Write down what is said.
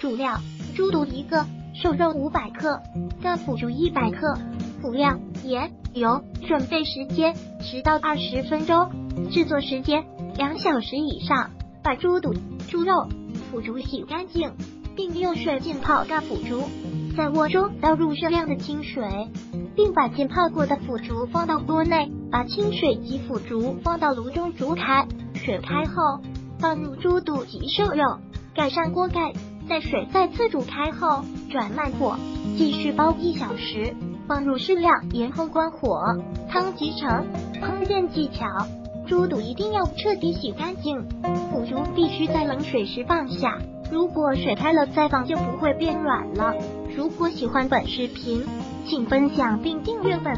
主料：猪肚一个，瘦肉五百克，干腐竹一百克。辅料：盐、油。准备时间：十到二十分钟。制作时间：两小时以上。把猪肚、猪肉、腐竹洗干净，并用水浸泡干腐竹。在锅中倒入适量的清水，并把浸泡过的腐竹放到锅内，把清水及腐竹放到炉中煮开。水开后，放入猪肚及瘦肉，盖上锅盖。在水再次煮开后，转慢火，继续煲一小时。放入适量盐后关火，汤即成。烹饪技巧：猪肚一定要彻底洗干净，腐竹必须在冷水时放下。如果水开了再放，就不会变软了。如果喜欢本视频，请分享并订阅本。